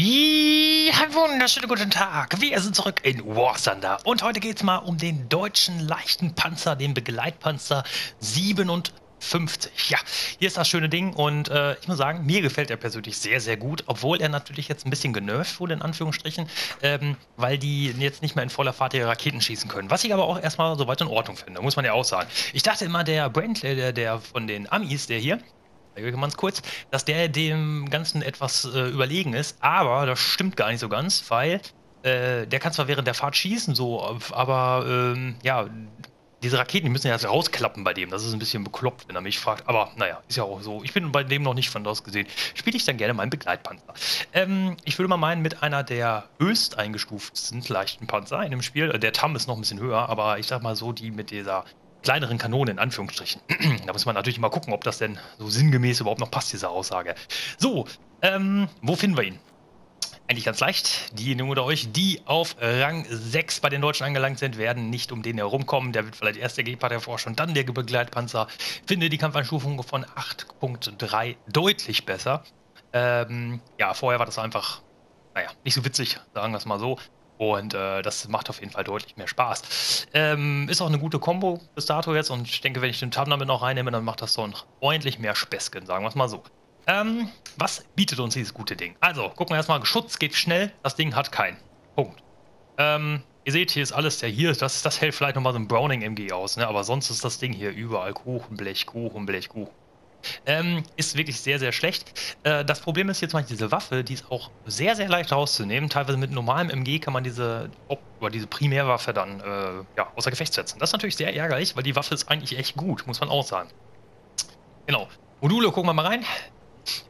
Ja, wunderschönen guten Tag. Wir sind zurück in War Thunder und heute geht es mal um den deutschen leichten Panzer, den Begleitpanzer 57. Ja, hier ist das schöne Ding und äh, ich muss sagen, mir gefällt er persönlich sehr, sehr gut, obwohl er natürlich jetzt ein bisschen genervt wurde, in Anführungsstrichen, ähm, weil die jetzt nicht mehr in voller Fahrt ihre Raketen schießen können. Was ich aber auch erstmal soweit in Ordnung finde, muss man ja auch sagen. Ich dachte immer, der Brantley, der, der von den Amis, der hier, ganz kurz, dass der dem Ganzen etwas äh, überlegen ist, aber das stimmt gar nicht so ganz, weil äh, der kann zwar während der Fahrt schießen, so, aber ähm, ja, diese Raketen, die müssen ja jetzt rausklappen bei dem. Das ist ein bisschen bekloppt, wenn er mich fragt. Aber naja, ist ja auch so. Ich bin bei dem noch nicht von das gesehen. Spiele ich dann gerne meinen Begleitpanzer. Ähm, ich würde mal meinen, mit einer der höchst eingestuften leichten Panzer in dem Spiel. Der Tam ist noch ein bisschen höher, aber ich sag mal so, die mit dieser kleineren Kanone in Anführungsstrichen. da muss man natürlich mal gucken, ob das denn so sinngemäß überhaupt noch passt, diese Aussage. So, ähm, wo finden wir ihn? Eigentlich ganz leicht. Diejenigen unter euch, die auf Rang 6 bei den Deutschen angelangt sind, werden nicht um den herumkommen. Der wird vielleicht erst der Gepard erforschen und dann der Begleitpanzer. Finde die Kampfanstufung von 8.3 deutlich besser. Ähm, ja, vorher war das einfach, naja, nicht so witzig, sagen wir es mal so. Und äh, das macht auf jeden Fall deutlich mehr Spaß. Ähm, ist auch eine gute Kombo bis dato jetzt und ich denke, wenn ich den Tab damit noch reinnehme, dann macht das so ein ordentlich mehr Späßchen, sagen wir es mal so. Ähm, was bietet uns dieses gute Ding? Also, gucken wir erstmal, Schutz geht schnell, das Ding hat keinen. Punkt. Ähm, ihr seht, hier ist alles der hier, das, das hält vielleicht nochmal so ein Browning MG aus, ne? aber sonst ist das Ding hier überall Kuchenblech, Kuchenblech, Kuchen. Ähm, ist wirklich sehr, sehr schlecht. Äh, das Problem ist jetzt mal diese Waffe, die ist auch sehr, sehr leicht rauszunehmen. Teilweise mit normalem MG kann man diese, oder diese Primärwaffe dann äh, ja, außer Gefecht setzen. Das ist natürlich sehr ärgerlich, weil die Waffe ist eigentlich echt gut, muss man auch sagen. Genau. Module, gucken wir mal rein.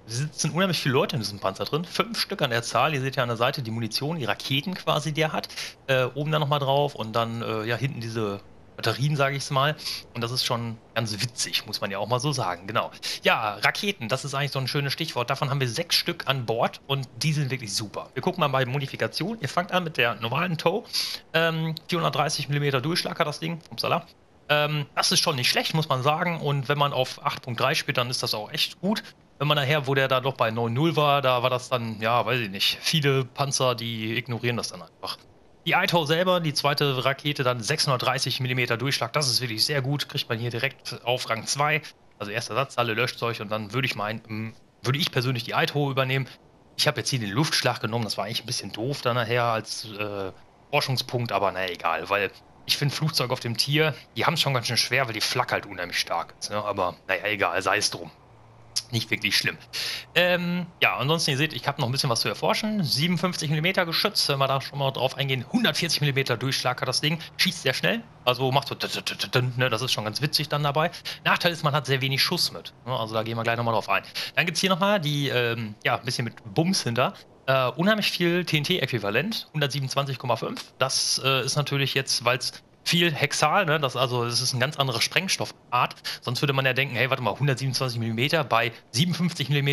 Es sitzen unheimlich viele Leute in diesem Panzer drin. Fünf Stück an der Zahl. Ihr seht ja an der Seite die Munition, die Raketen quasi, die er hat. Äh, oben dann nochmal drauf und dann äh, ja hinten diese Batterien, sage ich es mal. Und das ist schon ganz witzig, muss man ja auch mal so sagen. Genau. Ja, Raketen, das ist eigentlich so ein schönes Stichwort. Davon haben wir sechs Stück an Bord und die sind wirklich super. Wir gucken mal bei Modifikation. Ihr fangt an mit der normalen Tow. Ähm, 430 mm Durchschlag hat das Ding. Upsala. Ähm, das ist schon nicht schlecht, muss man sagen. Und wenn man auf 8.3 spielt, dann ist das auch echt gut. Wenn man nachher, wo der da doch bei 9.0 war, da war das dann, ja, weiß ich nicht. Viele Panzer, die ignorieren das dann einfach. Die ITO selber, die zweite Rakete, dann 630 mm Durchschlag. Das ist wirklich sehr gut. Kriegt man hier direkt auf Rang 2. Also erster Satz, alle Löschzeug und dann würde ich meinen, hm, würde ich persönlich die ITO übernehmen. Ich habe jetzt hier den Luftschlag genommen. Das war eigentlich ein bisschen doof dann nachher als äh, Forschungspunkt, aber naja, egal, weil ich finde Flugzeug auf dem Tier, die haben es schon ganz schön schwer, weil die Flak halt unheimlich stark ist. Ne? Aber naja, egal, sei es drum nicht wirklich schlimm. Ähm, ja, ansonsten, ihr seht, ich habe noch ein bisschen was zu erforschen. 57 mm Geschütz, wenn wir da schon mal drauf eingehen. 140 mm Durchschlag hat das Ding. Schießt sehr schnell, also macht so, ne, das ist schon ganz witzig dann dabei. Nachteil ist, man hat sehr wenig Schuss mit. Ne, also da gehen wir gleich nochmal drauf ein. Dann gibt es hier nochmal die, ähm, ja, ein bisschen mit Bums hinter. Uh, unheimlich viel TNT-Äquivalent, 127,5. Das uh, ist natürlich jetzt, weil es viel Hexal, ne? das, also das ist eine ganz andere Sprengstoffart. Sonst würde man ja denken, hey, warte mal, 127 mm bei 57 mm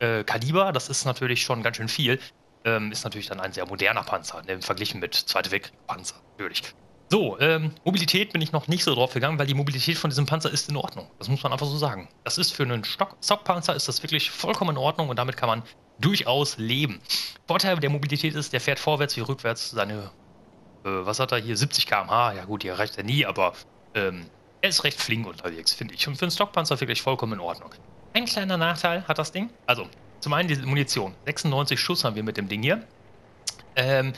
äh, Kaliber, das ist natürlich schon ganz schön viel. Ähm, ist natürlich dann ein sehr moderner Panzer, ne? verglichen mit Zweite Weltkrieg-Panzer, natürlich. So, ähm, Mobilität bin ich noch nicht so drauf gegangen, weil die Mobilität von diesem Panzer ist in Ordnung. Das muss man einfach so sagen. Das ist für einen Stockpanzer ist das wirklich vollkommen in Ordnung und damit kann man durchaus leben. Vorteil der Mobilität ist, der fährt vorwärts wie rückwärts seine was hat er hier? 70 km/h. Ja gut, die erreicht er nie, aber ähm, er ist recht flink unterwegs, finde ich. Und für einen Stockpanzer wirklich vollkommen in Ordnung. Ein kleiner Nachteil hat das Ding. Also, zum einen die Munition. 96 Schuss haben wir mit dem Ding hier. Ähm,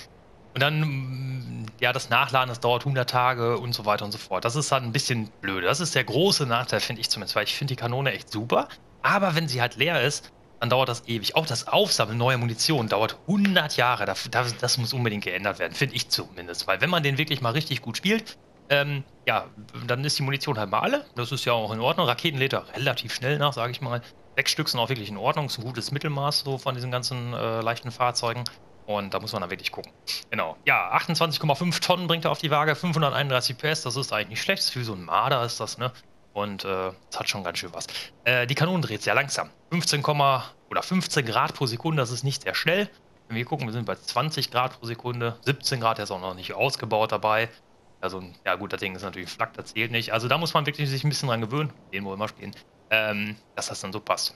und dann, ja, das Nachladen, das dauert 100 Tage und so weiter und so fort. Das ist halt ein bisschen blöd. Das ist der große Nachteil, finde ich zumindest, weil ich finde die Kanone echt super. Aber wenn sie halt leer ist, dann dauert das ewig. Auch das Aufsammeln neuer Munition dauert 100 Jahre. Das, das muss unbedingt geändert werden, finde ich zumindest. Weil wenn man den wirklich mal richtig gut spielt, ähm, ja, dann ist die Munition halt mal alle. Das ist ja auch in Ordnung. Raketen lädt er relativ schnell nach, sage ich mal. Sechs Stück sind auch wirklich in Ordnung. Das ist ein gutes Mittelmaß so von diesen ganzen äh, leichten Fahrzeugen. Und da muss man dann wirklich gucken. Genau. Ja, 28,5 Tonnen bringt er auf die Waage, 531 PS, das ist eigentlich nicht schlecht. Das wie so ein Marder ist das, ne? Und äh, hat schon ganz schön was. Äh, die Kanone dreht sehr langsam. 15, oder 15 Grad pro Sekunde, das ist nicht sehr schnell. Wenn wir gucken, wir sind bei 20 Grad pro Sekunde. 17 Grad, der ist auch noch nicht ausgebaut dabei. Also, ja gut, das Ding ist natürlich flak, das zählt nicht. Also da muss man wirklich sich ein bisschen dran gewöhnen, den wo immer spielen, ähm, dass das dann so passt.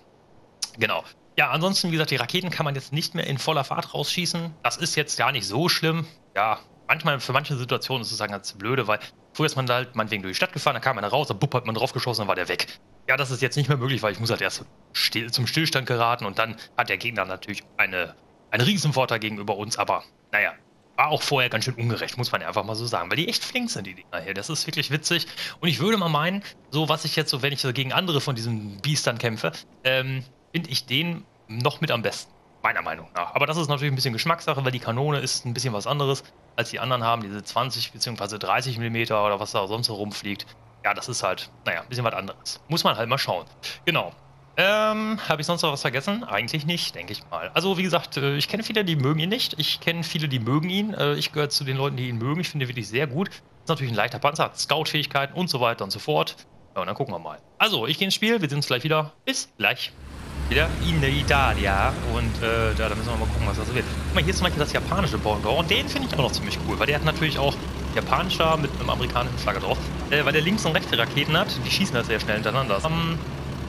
Genau. Ja, ansonsten, wie gesagt, die Raketen kann man jetzt nicht mehr in voller Fahrt rausschießen. Das ist jetzt gar nicht so schlimm. Ja, manchmal, für manche Situationen ist es dann ganz blöde, weil früher ist man da halt meinetwegen durch die Stadt gefahren, dann kam einer raus, dann bupp, hat man draufgeschossen, dann war der weg. Ja, das ist jetzt nicht mehr möglich, weil ich muss halt erst still, zum Stillstand geraten und dann hat der Gegner natürlich eine, einen Riesenvorteil gegenüber uns, aber naja, war auch vorher ganz schön ungerecht, muss man ja einfach mal so sagen, weil die echt flink sind, die Dinger hier. Das ist wirklich witzig. Und ich würde mal meinen, so was ich jetzt so, wenn ich so gegen andere von diesen Biestern kämpfe, ähm, finde ich den noch mit am besten. Meiner Meinung nach. Aber das ist natürlich ein bisschen Geschmackssache, weil die Kanone ist ein bisschen was anderes, als die anderen haben, diese 20 bzw. 30 mm oder was da sonst so rumfliegt. Ja, das ist halt, naja, ein bisschen was anderes. Muss man halt mal schauen. Genau. Ähm, habe ich sonst noch was vergessen? Eigentlich nicht, denke ich mal. Also, wie gesagt, äh, ich kenne viele, die mögen ihn nicht. Ich kenne viele, die mögen ihn. Äh, ich gehöre zu den Leuten, die ihn mögen. Ich finde ihn wirklich sehr gut. Ist natürlich ein leichter Panzer, hat Scout-Fähigkeiten und so weiter und so fort. Ja, und dann gucken wir mal. Also, ich gehe ins Spiel. Wir sehen uns gleich wieder. Bis gleich wieder in Italia. Und äh, ja, da müssen wir mal gucken, was das wird. Guck mal, hier ist zum Beispiel das japanische Bongo. Und den finde ich auch noch ziemlich cool, weil der hat natürlich auch japanischer mit einem amerikanischen Flagge drauf. Äh, weil der links und rechte Raketen hat. Die schießen das sehr schnell hintereinander. Um,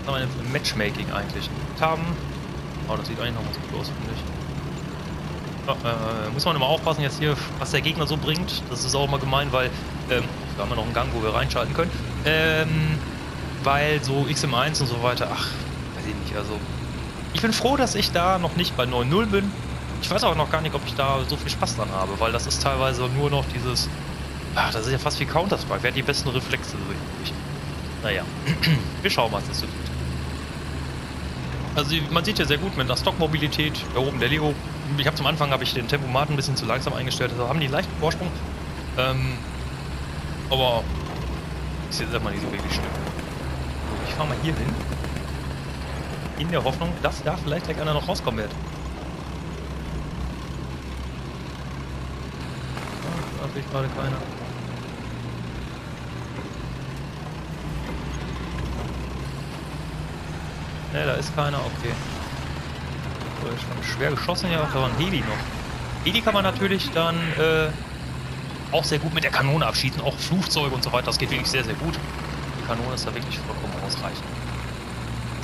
haben wir ein Matchmaking eigentlich. Haben. Oh, das sieht eigentlich noch ganz gut aus, finde ich. Ja, äh, muss man immer aufpassen jetzt hier, was der Gegner so bringt. Das ist auch immer gemein, weil ähm, da haben wir noch einen Gang, wo wir reinschalten können. Ähm, weil so XM1 und so weiter, ach, weiß ich nicht, also ich bin froh, dass ich da noch nicht bei 9.0 bin. Ich weiß auch noch gar nicht, ob ich da so viel Spaß dran habe, weil das ist teilweise nur noch dieses, ach, das ist ja fast wie Counter-Strike, wer hat die besten Reflexe ich. Naja, wir schauen mal, was das so tut. Also man sieht ja sehr gut mit der Stockmobilität, da oben der Leo. Ich habe zum Anfang habe ich den Tempomat ein bisschen zu langsam eingestellt, also haben die einen leichten Vorsprung. Ähm, aber ist jetzt erstmal nicht so wirklich schlimm. So, ich fahre mal hier hin in der Hoffnung, dass da vielleicht gleich einer noch rauskommen wird. Da sehe ich gerade keiner. Ne, da ist keiner, okay. So, ist schon schwer geschossen, ja, da war ein Heli noch. Heli kann man natürlich dann äh, auch sehr gut mit der Kanone abschießen, auch Flugzeuge und so weiter, das geht wirklich sehr, sehr gut. Die Kanone ist da wirklich vollkommen ausreichend.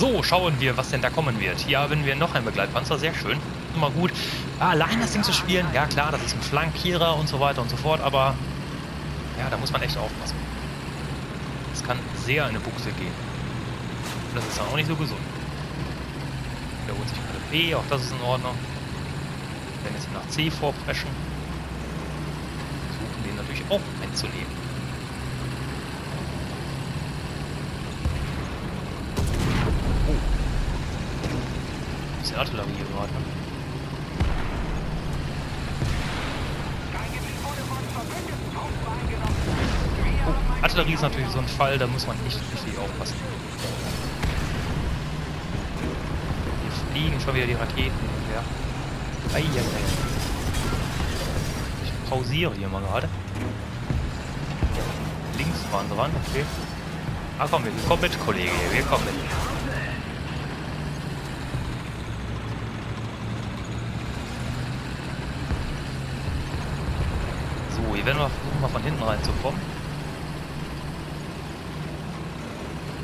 So, schauen wir, was denn da kommen wird. Hier haben wir noch einen Begleitpanzer, sehr schön. Immer gut. Ah, allein das Ding zu spielen, ja klar, das ist ein Flankierer und so weiter und so fort, aber ja, da muss man echt aufpassen. Es kann sehr in eine Buchse gehen. Und das ist dann auch nicht so gesund. Der holt sich gerade B, auch das ist in Ordnung. Wenn jetzt nach C vorpreschen, versuchen den natürlich auch einzunehmen. Artillerie hier gerade. Oh, Artillerie ist natürlich so ein Fall, da muss man echt richtig aufpassen. Hier fliegen schon wieder die Raketen. Ja. Eieiei. Ich pausiere hier mal gerade. Links waren dran, okay. Ah komm, wir kommen mit, Kollege, wir kommen mit. Die werden wir versuchen, mal von hinten reinzukommen.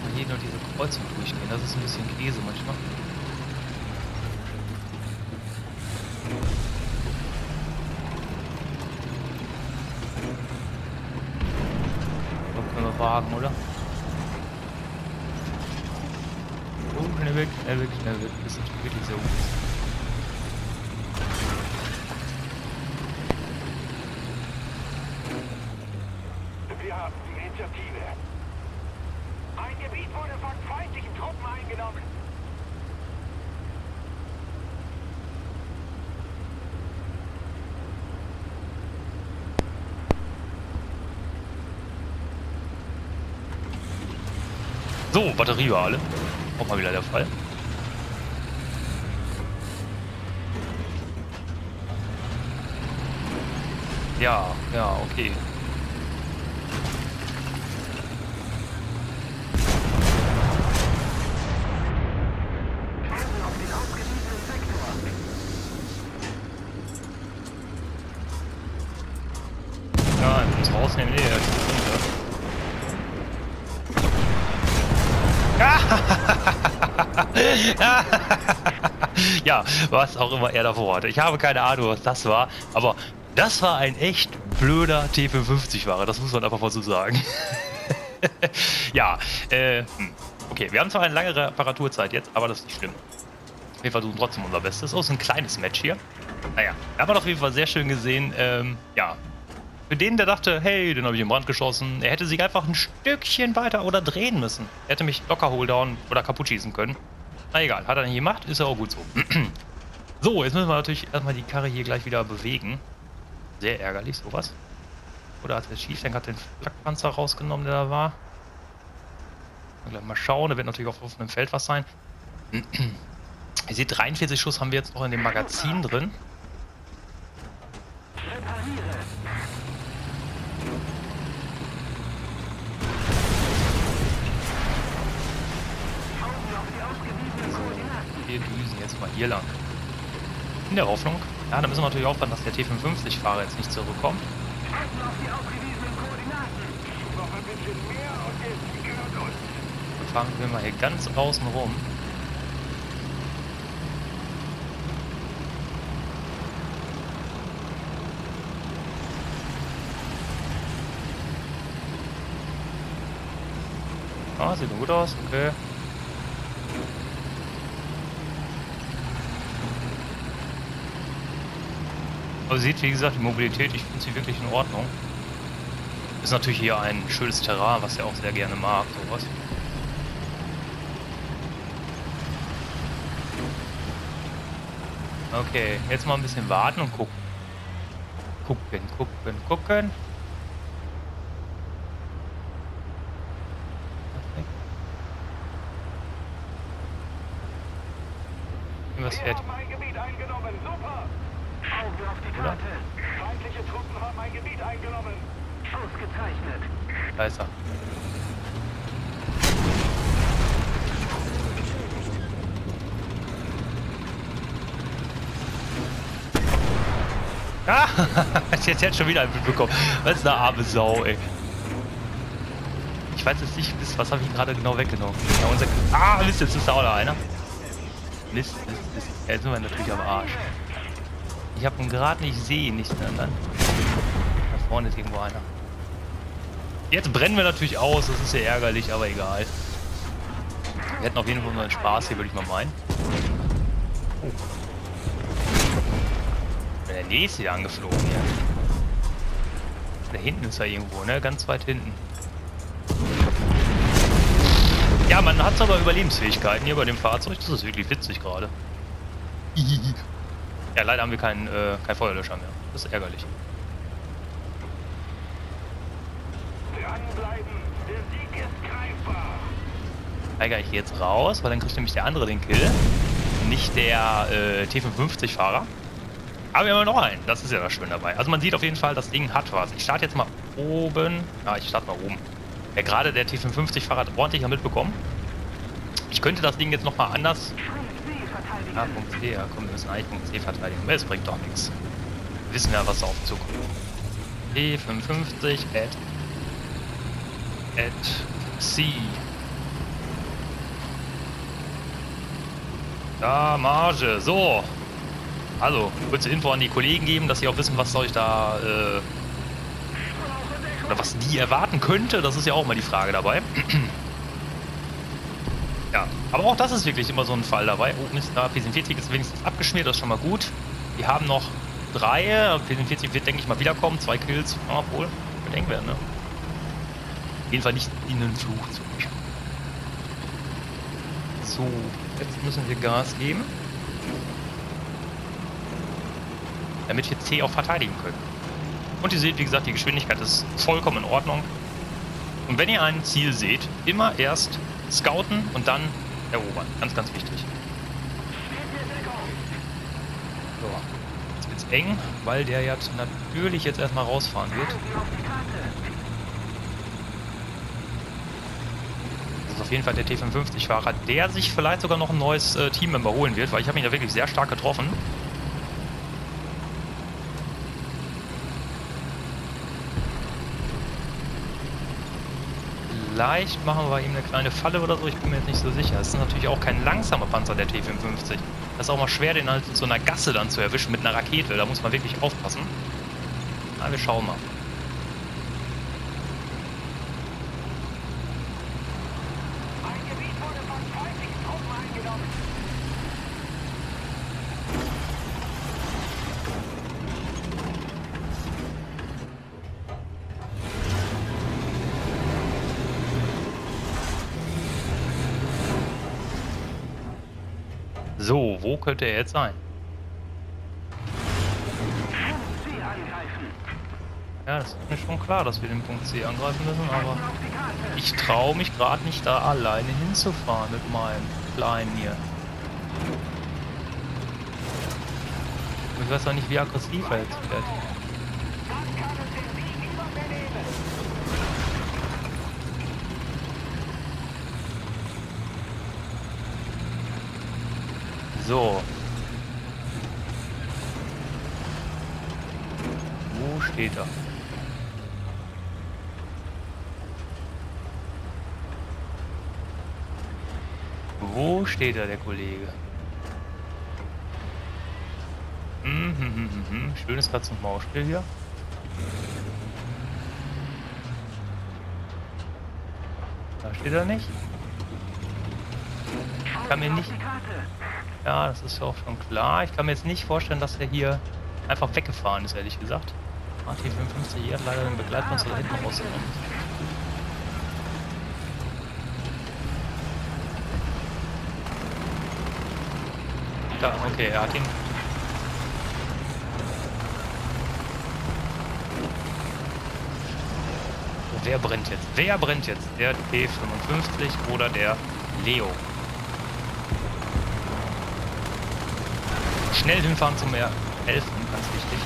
Und hier nur diese Kreuzung durchgehen. Das ist ein bisschen Käse manchmal. Können wir wagen, oder? Oh, schnell weg, schnell weg, schnell weg. Das ist wirklich sehr gut. So, Batterie war alle. Auch mal wieder der Fall. Ja, ja, okay. was auch immer er davor hatte. Ich habe keine Ahnung, was das war, aber das war ein echt blöder T55-Fahrer, das muss man einfach mal so sagen. ja, äh, hm. okay, wir haben zwar eine lange Reparaturzeit jetzt, aber das ist nicht schlimm. Wir versuchen trotzdem unser Bestes. Oh, ist ein kleines Match hier. Naja, da haben wir auf jeden Fall sehr schön gesehen, ähm, ja, für den, der dachte, hey, den habe ich im Brand geschossen, er hätte sich einfach ein Stückchen weiter oder drehen müssen. Er hätte mich locker holddown oder kaputt schießen können. Na egal, hat er nicht gemacht, ist ja auch gut so. so, jetzt müssen wir natürlich erstmal die Karre hier gleich wieder bewegen. Sehr ärgerlich, sowas. Oder hat der Schieflenker den Flakpanzer rausgenommen, der da war? Mal schauen, da wird natürlich auf offenem Feld was sein. Ihr seht, 43 Schuss haben wir jetzt noch in dem Magazin drin. Wir düsen jetzt mal hier lang. In der Hoffnung. Ja, da müssen wir natürlich aufpassen, dass der T55-Fahrer jetzt nicht zurückkommt. Dann fahren wir mal hier ganz außen rum. Ah, sieht gut aus, okay. Aber sieht, wie gesagt, die Mobilität, ich finde sie wirklich in Ordnung. Ist natürlich hier ein schönes Terrain, was er auch sehr gerne mag, sowas. Okay, jetzt mal ein bisschen warten und gucken. Gucken, gucken, gucken. Was fährt? Auge auf die Karte. Feindliche Truppen haben ein Gebiet eingenommen. Ausgezeichnet. Da ist er. Ah, jetzt hat schon wieder ein mitbekommen. Was ist eine arme Sau, ey. Ich weiß jetzt nicht, was habe ich gerade genau weggenommen. Ja, unser ah, Mist, jetzt ist da auch noch einer. Mist, Mist, Mist. Jetzt sind wir natürlich am Arsch. Ich habe ihn gerade nicht sehe nicht mehr dann. Da vorne ist irgendwo einer. Jetzt brennen wir natürlich aus, das ist ja ärgerlich, aber egal. Wir hätten auf jeden Fall mal Spaß hier, würde ich mal meinen. Oh. Der nächste hier angeflogen hier. Da hinten ist er irgendwo, ne? Ganz weit hinten. Ja, man hat aber Überlebensfähigkeiten hier bei dem Fahrzeug. Das ist wirklich witzig gerade. Ja, leider haben wir keinen äh, kein Feuerlöscher mehr. Das ist ärgerlich. Steiger ich jetzt raus, weil dann kriegt nämlich der andere den Kill. Nicht der äh, T55-Fahrer. Aber wir haben noch einen. Das ist ja das Schöne dabei. Also man sieht auf jeden Fall, das Ding hat was. Ich starte jetzt mal oben. Ah, ich starte mal oben. Ja, gerade der T55-Fahrer hat ordentlich mitbekommen. Ich könnte das Ding jetzt nochmal anders C, ja komm, wir müssen eigentlich Punkt C verteidigen. Aber es bringt doch nichts. Wir wissen ja, was auf Zukunft. E55 at at C. Da, Marge. So. Also, kurze Info an die Kollegen geben, dass sie auch wissen, was soll ich da, äh, oder was die erwarten könnte. Das ist ja auch mal die Frage dabei. Aber auch das ist wirklich immer so ein Fall dabei. Oh Mist, da P47 ist wenigstens abgeschmiert, das ist schon mal gut. Wir haben noch drei. P47 wird, denke ich, mal wiederkommen. Zwei Kills, obwohl, wird eng werden, ne? Auf jeden Fall nicht in den Fluch zu. So, jetzt müssen wir Gas geben. Damit wir C auch verteidigen können. Und ihr seht, wie gesagt, die Geschwindigkeit ist vollkommen in Ordnung. Und wenn ihr ein Ziel seht, immer erst scouten und dann erobern. Ganz, ganz wichtig. So, jetzt wird's eng, weil der jetzt natürlich jetzt erstmal rausfahren wird. Das ist auf jeden Fall der T55-Fahrer, der sich vielleicht sogar noch ein neues äh, Teammember holen wird, weil ich habe ihn da wirklich sehr stark getroffen. Vielleicht machen wir ihm eine kleine Falle oder so, ich bin mir jetzt nicht so sicher. Es ist natürlich auch kein langsamer Panzer, der T-54. Das ist auch mal schwer, den halt in so einer Gasse dann zu erwischen mit einer Rakete. Da muss man wirklich aufpassen. Na, wir schauen mal. So, wo könnte er jetzt sein? Ja, das ist mir schon klar, dass wir den Punkt C angreifen müssen, aber ich traue mich gerade nicht da alleine hinzufahren mit meinem Kleinen hier. Ich weiß auch nicht, wie aggressiv er jetzt wird. So. Wo steht er? Wo steht er, der Kollege? Hm, hm, hm, hm. Schönes Katz-und-Maus-Spiel hier. Da steht er nicht. Ich kann mir nicht... Ja, das ist ja auch schon klar. Ich kann mir jetzt nicht vorstellen, dass er hier einfach weggefahren ist, ehrlich gesagt. AT55 hat leider den Begleitpanzer da hinten rausgenommen. Da, okay, er hat ihn. Wer brennt jetzt? Wer brennt jetzt? Der T55 oder der Leo? Schnell hinfahren zum Meer. Helfen, ganz wichtig.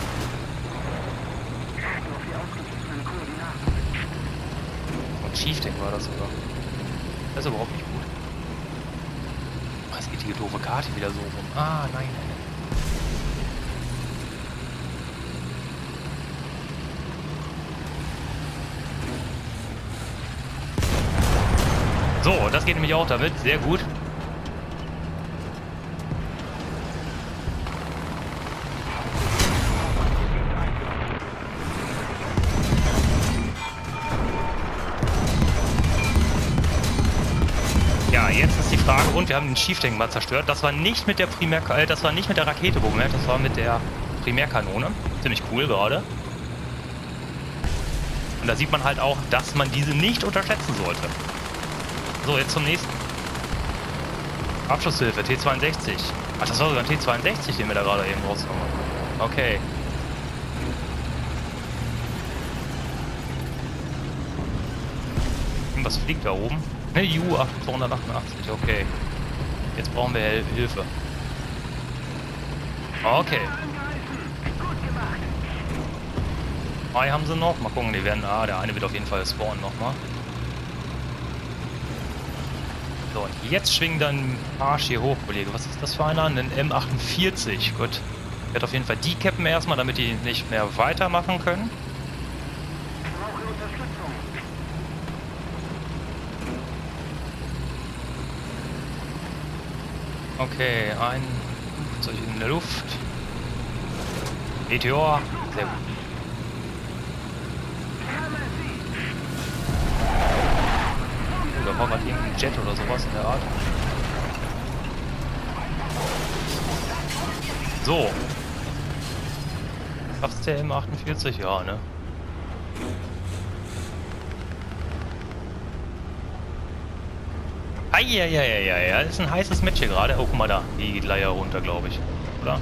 Und Chieftain war das sogar. Das ist überhaupt nicht gut. Was geht die doofe Karte wieder so rum? Ah, nein, nein. So, das geht nämlich auch damit. Sehr gut. Wir haben den Chieftain mal zerstört. Das war nicht mit der Primär, äh, das war nicht mit der Rakete wohlgemerkt, das war mit der Primärkanone. Ziemlich cool gerade. Und da sieht man halt auch, dass man diese nicht unterschätzen sollte. So, jetzt zum nächsten. Abschusshilfe, T62. Ach, das war sogar ein T62, den wir da gerade eben rausgenommen. Okay. Was fliegt da oben? Ne, U-288, okay. Jetzt brauchen wir Hilfe. Okay. Zwei haben sie noch. Mal gucken, die werden... Ah, der eine wird auf jeden Fall spawnen nochmal. So, und jetzt schwingen dann Arsch hier hoch, Kollege. Was ist das für einer? Ein M48. Gut. Ich werde auf jeden Fall die cappen erstmal, damit die nicht mehr weitermachen können. Okay, ein Flugzeug in der Luft. Meteor. Sehr gut. Oder war gerade irgendein Jet oder sowas in der Art. So. Schafft's der M48? Ja, ne? Eieieiei, das ist ein heißes Match hier gerade. Oh, guck mal da. Die geht leider runter, glaube ich. Oder?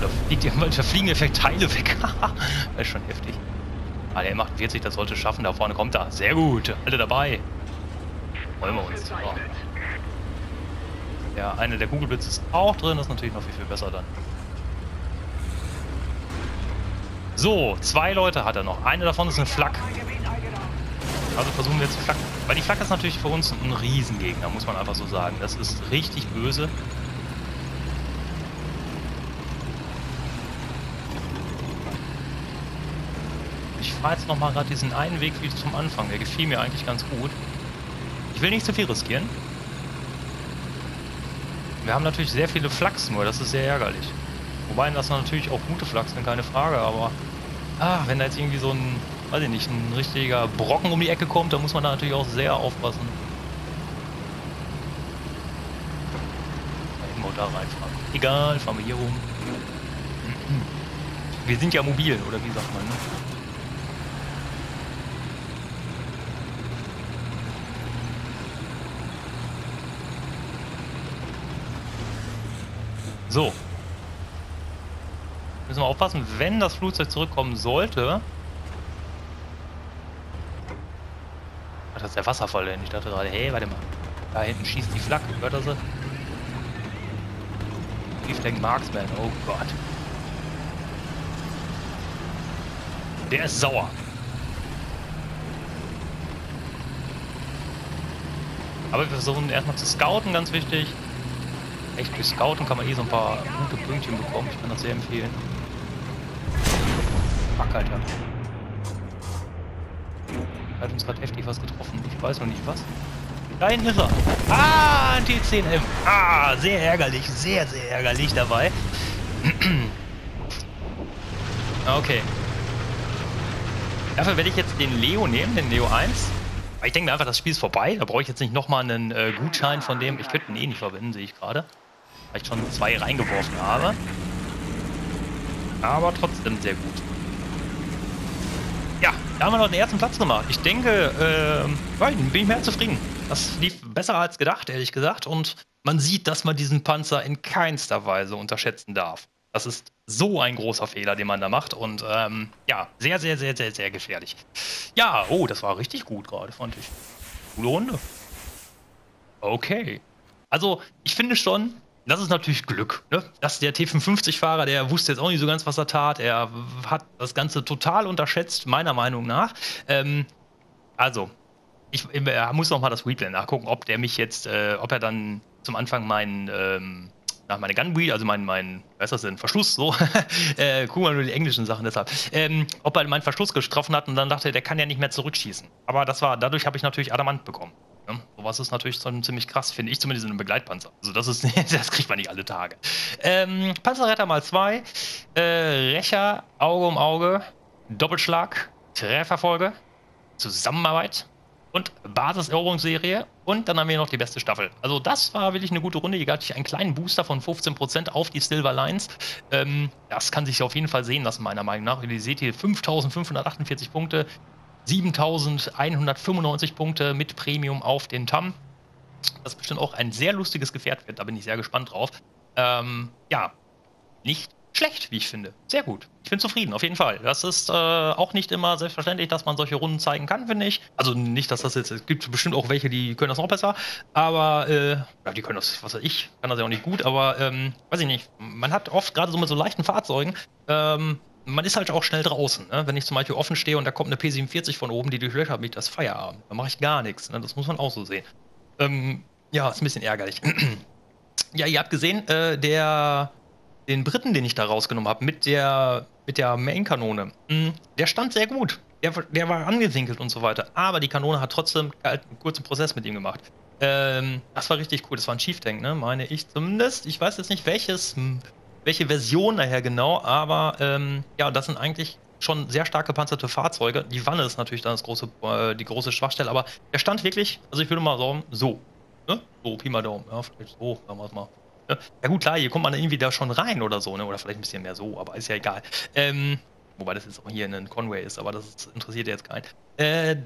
Da, fliegt, da fliegen effekt Teile weg. das ist schon heftig. Ah, der M48, das sollte schaffen. Da vorne kommt er. Sehr gut. Alle dabei. Wollen wir uns. Oh. Ja, eine der Kugelblitze ist auch drin. Das ist natürlich noch viel, viel besser dann. So, zwei Leute hat er noch. Eine davon ist eine Flak. Also versuchen wir jetzt die Flak. Weil die Flak ist natürlich für uns ein Riesengegner, muss man einfach so sagen. Das ist richtig böse. Ich fahre jetzt nochmal gerade diesen einen Weg wie zum Anfang. Der gefiel mir eigentlich ganz gut. Ich will nicht zu viel riskieren. Wir haben natürlich sehr viele Flachs nur, das ist sehr ärgerlich. Wobei das natürlich auch gute Flachs sind, keine Frage, aber ah, wenn da jetzt irgendwie so ein, weiß ich nicht, ein richtiger Brocken um die Ecke kommt, dann muss man da natürlich auch sehr aufpassen. Irgendwo da reinfahren. Egal, fahren wir hier rum. Wir sind ja mobil, oder wie sagt man, ne? So. Müssen wir aufpassen, wenn das Flugzeug zurückkommen sollte. Ach, das ist der Wasserfall denn. Ich dachte gerade, hey, warte mal. Da hinten schießt die Flagge. Hört er sie? Briefling Marksman. Oh Gott. Der ist sauer. Aber wir versuchen erstmal zu scouten, ganz wichtig. Echt, durch Scouten kann man eh so ein paar gute Pünktchen bekommen. Ich kann das sehr empfehlen. Fuck, Alter. Uns gerade heftig was getroffen. Ich weiß noch nicht was. Hinten ist er. Ah, ein T10M. Ah, sehr ärgerlich. Sehr, sehr ärgerlich dabei. okay. Dafür werde ich jetzt den Leo nehmen, den Leo 1. Ich denke mir einfach, das Spiel ist vorbei. Da brauche ich jetzt nicht nochmal einen äh, Gutschein von dem. Ich könnte ihn eh nicht verwenden, sehe ich gerade. Weil ich schon zwei reingeworfen habe. Aber trotzdem sehr gut. Da haben wir noch den ersten Platz gemacht. Ich denke, äh, bin ich mehr zufrieden. Das lief besser als gedacht, ehrlich gesagt. Und man sieht, dass man diesen Panzer in keinster Weise unterschätzen darf. Das ist so ein großer Fehler, den man da macht. Und ähm, ja, sehr, sehr, sehr, sehr, sehr gefährlich. Ja, oh, das war richtig gut gerade, fand ich. Coole Runde. Okay. Also, ich finde schon, das ist natürlich Glück. Ne? Dass der T55-Fahrer, der wusste jetzt auch nicht so ganz, was er tat. Er hat das Ganze total unterschätzt, meiner Meinung nach. Ähm, also, ich, ich muss noch mal das Replay nachgucken, ob der mich jetzt, äh, ob er dann zum Anfang meinen, ähm, nach meine Gunbreed, also mein, mein, was ist das denn, Verschluss, so, äh, gucken wir nur die englischen Sachen deshalb, ähm, ob er meinen Verschluss getroffen hat und dann dachte er, der kann ja nicht mehr zurückschießen. Aber das war, dadurch habe ich natürlich Adamant bekommen. Ne? Sowas ist natürlich schon ziemlich krass, finde ich zumindest in einem Begleitpanzer. Also das ist, das kriegt man nicht alle Tage. Ähm, Panzerretter mal zwei, äh, Rächer, Auge um Auge, Doppelschlag, Trefferfolge, Zusammenarbeit und Basiseroberungsserie und dann haben wir noch die beste Staffel. Also das war wirklich eine gute Runde. Hier gab es einen kleinen Booster von 15% auf die Silver Lines. Ähm, das kann sich auf jeden Fall sehen lassen, meiner Meinung nach. Ihr seht hier 5548 Punkte, 7195 Punkte mit Premium auf den TAM. Das bestimmt auch ein sehr lustiges Gefährt wird, da bin ich sehr gespannt drauf. Ähm, ja, nicht schlecht, wie ich finde. Sehr gut. Ich bin zufrieden, auf jeden Fall. Das ist äh, auch nicht immer selbstverständlich, dass man solche Runden zeigen kann, finde ich. Also nicht, dass das jetzt, es gibt bestimmt auch welche, die können das noch besser, aber, äh, die können das, was weiß ich, kann das ja auch nicht gut, aber, ähm, weiß ich nicht. Man hat oft gerade so mit so leichten Fahrzeugen, ähm, man ist halt auch schnell draußen. Ne? Wenn ich zum Beispiel offen stehe und da kommt eine P47 von oben, die durchlöchert mich, das Feierabend. Da mache ich gar nichts. Ne? Das muss man auch so sehen. Ähm, ja, ist ein bisschen ärgerlich. ja, ihr habt gesehen, äh, der, den Briten, den ich da rausgenommen habe, mit der, mit der Main-Kanone, hm, der stand sehr gut. Der, der war angewinkelt und so weiter. Aber die Kanone hat trotzdem einen kurzen Prozess mit ihm gemacht. Ähm, das war richtig cool. Das war ein Chief Tank, ne? Meine ich zumindest. Ich weiß jetzt nicht welches hm, welche Version nachher genau, aber ähm, ja, das sind eigentlich schon sehr stark gepanzerte Fahrzeuge. Die Wanne ist natürlich dann das große, äh, die große Schwachstelle, aber der stand wirklich, also ich würde mal sagen, so. Ne? So, Pi mal Daumen, ja, vielleicht so, sagen wir es mal. Ne? Ja gut, klar, hier kommt man irgendwie da schon rein oder so, ne? Oder vielleicht ein bisschen mehr so, aber ist ja egal. Ähm, wobei das jetzt auch hier in Conway ist, aber das interessiert jetzt keinen. Äh,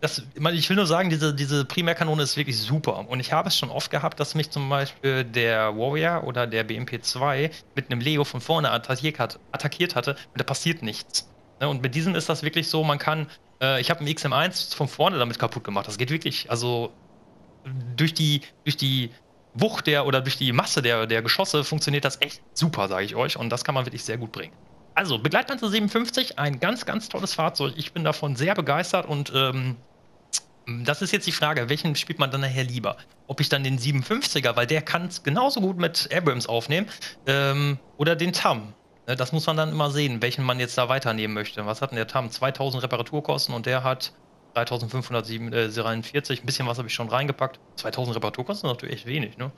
das, ich will nur sagen, diese, diese Primärkanone ist wirklich super. Und ich habe es schon oft gehabt, dass mich zum Beispiel der Warrior oder der BMP2 mit einem Leo von vorne attackiert, hat, attackiert hatte und da passiert nichts. Ne, und mit diesem ist das wirklich so, man kann, äh, ich habe einen XM1 von vorne damit kaputt gemacht. Das geht wirklich, also durch die, durch die Wucht der oder durch die Masse der, der Geschosse funktioniert das echt super, sage ich euch. Und das kann man wirklich sehr gut bringen. Also, Begleitpanzer 57, ein ganz, ganz tolles Fahrzeug. Ich bin davon sehr begeistert und ähm, das ist jetzt die Frage, welchen spielt man dann nachher lieber? Ob ich dann den 57er, weil der kann es genauso gut mit Abrams aufnehmen, ähm, oder den TAM. Ne, das muss man dann immer sehen, welchen man jetzt da weiternehmen möchte. Was hat denn der TAM? 2000 Reparaturkosten und der hat 3543. Ein bisschen was habe ich schon reingepackt. 2000 Reparaturkosten ist natürlich echt wenig, ne?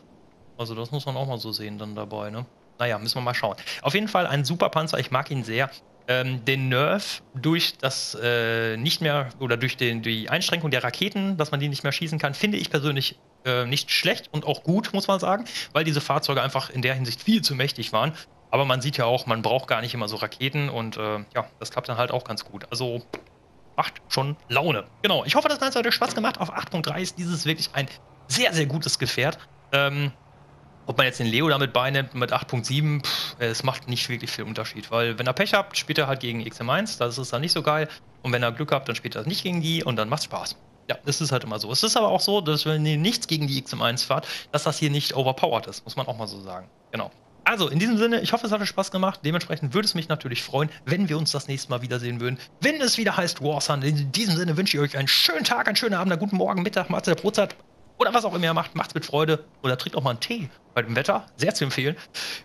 Also das muss man auch mal so sehen dann dabei, ne? Naja, müssen wir mal schauen. Auf jeden Fall ein super Panzer, ich mag ihn sehr. Ähm, den Nerf durch das äh, nicht mehr oder durch den, die Einschränkung der Raketen, dass man die nicht mehr schießen kann, finde ich persönlich äh, nicht schlecht und auch gut, muss man sagen, weil diese Fahrzeuge einfach in der Hinsicht viel zu mächtig waren. Aber man sieht ja auch, man braucht gar nicht immer so Raketen und äh, ja, das klappt dann halt auch ganz gut. Also macht schon Laune. Genau, ich hoffe, das Ganze hat euch Spaß gemacht. Auf 8.3 ist dieses wirklich ein sehr, sehr gutes Gefährt. Ähm, ob man jetzt den Leo damit beinimmt mit 8.7, es macht nicht wirklich viel Unterschied, weil wenn er Pech habt, spielt er halt gegen XM1, das ist dann nicht so geil. Und wenn er Glück habt, dann spielt er nicht gegen die und dann macht Spaß. Ja, das ist halt immer so. Es ist aber auch so, dass wenn ihr nichts gegen die XM1 fahrt, dass das hier nicht overpowered ist, muss man auch mal so sagen. Genau. Also, in diesem Sinne, ich hoffe, es hat euch Spaß gemacht. Dementsprechend würde es mich natürlich freuen, wenn wir uns das nächste Mal wiedersehen würden. Wenn es wieder heißt Warsun. In diesem Sinne wünsche ich euch einen schönen Tag, einen schönen Abend, einen guten Morgen, Mittag, Mahlzeit, Brotzeit oder was auch immer ihr macht. Macht's mit Freude oder trinkt auch mal einen Tee bei dem Wetter. Sehr zu empfehlen.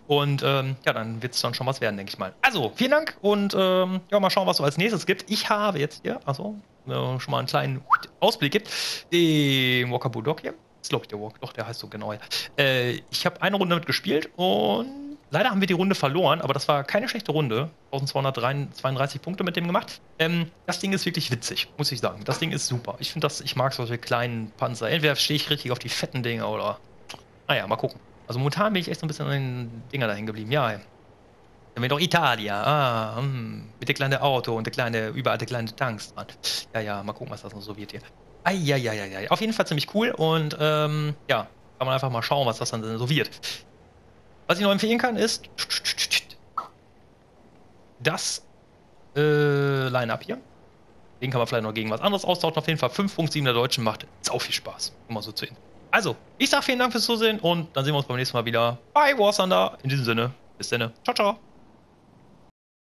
Und ähm, ja, dann wird es dann schon was werden, denke ich mal. Also, vielen Dank und ähm, ja, mal schauen, was es als nächstes gibt. Ich habe jetzt hier, also äh, schon mal einen kleinen Ausblick gibt, den Walker Bulldog hier ist, glaube ich, der Walk. Doch, der heißt so genau. Äh, ich habe eine Runde damit gespielt und leider haben wir die Runde verloren, aber das war keine schlechte Runde. 1232 Punkte mit dem gemacht. Ähm, das Ding ist wirklich witzig, muss ich sagen. Das Ding ist super. Ich finde das, ich mag solche kleinen Panzer. Entweder stehe ich richtig auf die fetten Dinger oder. Naja, mal gucken. Also momentan bin ich echt so ein bisschen an den Dinger dahin geblieben. Ja, Dann wir doch Italien. Ah, hm, mit der kleinen Auto und der kleine, überall der kleine Tanks dran. Ja, ja, mal gucken, was das noch so wird hier. Eieieiei. Auf jeden Fall ziemlich cool und ähm, ja, kann man einfach mal schauen, was das dann so wird. Was ich noch empfehlen kann, ist das äh, Line-Up hier. Den kann man vielleicht noch gegen was anderes austauschen. Auf jeden Fall 5.7 der Deutschen macht sau viel Spaß. Immer so zu sehen. Also, ich sag vielen Dank fürs Zusehen und dann sehen wir uns beim nächsten Mal wieder bei War Thunder. In diesem Sinne, bis dann. Ciao, ciao.